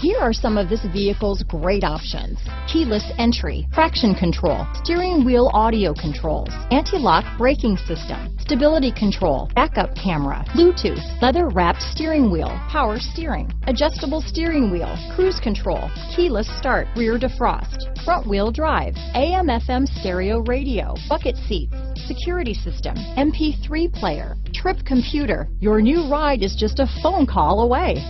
Here are some of this vehicle's great options. Keyless entry, traction control, steering wheel audio controls, anti-lock braking system, stability control, backup camera, Bluetooth, leather wrapped steering wheel, power steering, adjustable steering wheel, cruise control, keyless start, rear defrost, front wheel drive, AM FM stereo radio, bucket seats, security system, MP3 player, trip computer. Your new ride is just a phone call away.